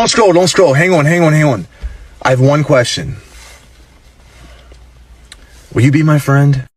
don't scroll, don't scroll. Hang on, hang on, hang on. I have one question. Will you be my friend?